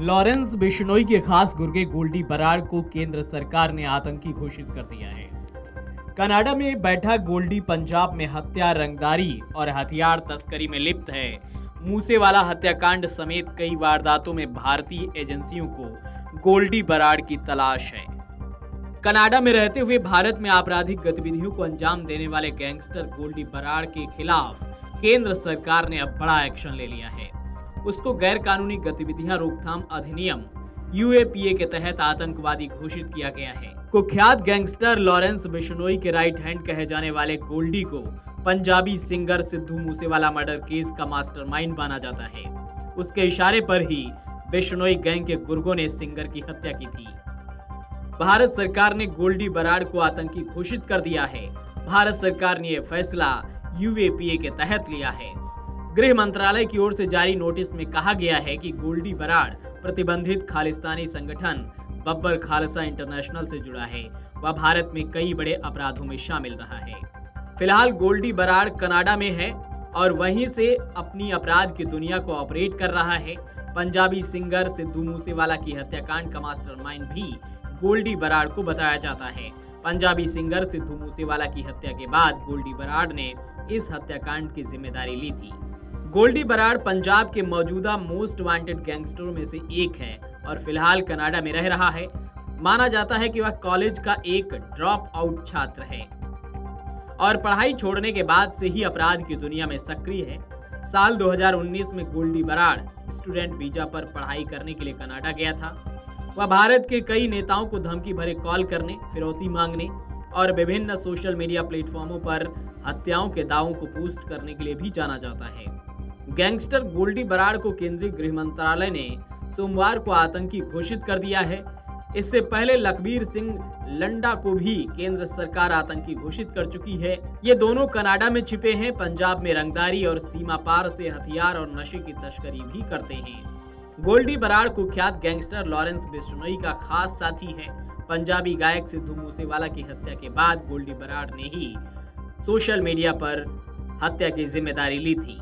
Lawrence Bishnoi के खास गुर्गे गोल्डी बराड़ को केंद्र सरकार ने आतंकी घोषित कर दिया है। कनाडा में बैठा गोल्डी पंजाब में हत्या, रंगदारी और हथियार तस्करी में लिप्त है। मूसेवाला हत्याकांड समेत कई वारदातों में भारतीय एजेंसियों को गोल्डी बराड़ की तलाश है। कनाडा में रहते हुए भारत में आपराधिक गतिविधियों को अंजाम देने वाले गैंगस्टर गोल्डी बराड़ के खिलाफ केंद्र सरकार ने अब बड़ा एक्शन ले लिया है। उसको गैर कानूनी गतिविधियाँ रोकथाम अधिनियम, यूएपीए के तहत आतंकवादी घोषित किया गया है। कुख्यात गैंगस्टर लॉरेंस बिश्नोई के राइट हैंड कहे जाने वाले गोल्डी को Punjabi singer Sidhu Moosewala murder case का मास्टरमाइंड माना जाता है। उसके इशारे पर ही बिश्नोई गैंग के गुर्गों ने सिंगर की हत्या की थी। भारत सरकार ने गोल्डी बराड़ को आतंकी घोषित कर दिया है। भारत सरकार ने यह फैसला यूएपीए के तहत लिया है। गृह मंत्रालय की ओर से जारी नोटिस में कहा गया है कि गोल्डी बराड़ प्रतिबंधित खालिस्तानी संगठन बब्बर खालसा इंटरनेशनल से जुड़ा है। वह भारत में कई बड़े अपराधों में शामिल रहा है। फ़िलहाल गोल्डी बराड़ कनाडा में है और वहीं से अपनी अपराध की दुनिया को ऑपरेट कर रहा है। पंजाबी सिंगर सिद्धू मूसेवाला की हत्याकांड का मास्टरमाइंड भी गोल्डी बराड़ को बताया जाता है। पंजाबी सिंगर सिद्धू मूसेवाला की हत्या के बाद गोल्डी बराड़ ने इस हत्याकांड की ज़िम्मेदारी ली थी। गोल्डी बराड़ पंजाब के मौजूदा मोस्ट वांटेड गैंगस्टरों में से एक है और फ़िलहाल कनाडा में रह रहा है। माना जाता है कि वह कॉलेज का एक ड्रॉप आउट छात्र है। और पढ़ाई छोड़ने के बाद से ही अपराध की दुनिया में सक्रिय है। साल 2019 में गोल्डी बराड़ स्टूडेंट वीज़ा पर पढ़ाई करने के लिए कनाडा गया था। वह भारत के कई नेताओं को धमकी भरे कॉल करने, फिरौती मांगने और विभिन्न सोशल मीडिया प्लेटफॉर्मों पर हत्याओं के दावों को पोस्ट करने के लिए भी जाना जाता है। गैंगस्टर गोल्डी बराड़ को केंद्रीय गृह मंत्रालय ने सोमवार को आतंकी घोषित कर दिया है। इससे पहले लखबीर सिंह लंडा को भी केंद्र सरकार आतंकी घोषित कर चुकी है। ये दोनों कनाडा में छिपे हैं, पंजाब में रंगदारी और सीमा पार से हथियार और नशे की तस्करी भी करते हैं। गोल्डी बराड़ कुख्यात गैंगस्टर लॉरेंस बिश्नोई का खास साथी है। पंजाबी गायक सिद्धू मूसेवाला की हत्या के बाद गोल्डी बराड़ ने ही सोशल मीडिया पर हत्या की ज़िम्मेदारी ली थी।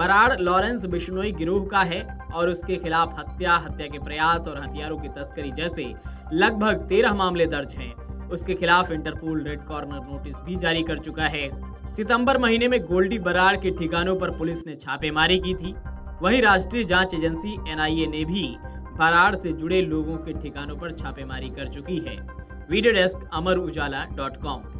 बराड़ लॉरेंस बिश्नोई गिरोह का है और उसके खिलाफ हत्या हत्या के प्रयास और हथियारों की तस्करी जैसे लगभग तेरह मामले दर्ज हैं। उसके खिलाफ इंटरपोल रेड कॉर्नर नोटिस भी जारी कर चुका है। सितंबर महीने में गोल्डी बराड़ के ठिकानों पर पुलिस ने छापेमारी की थी। वहीं राष्ट्रीय जाँच एजेंसी एनआईए ने भी बराड़ से जुड़े लोगों के ठिकानों पर छापेमारी कर चुकी है। Video desk Amar Ujala dot com.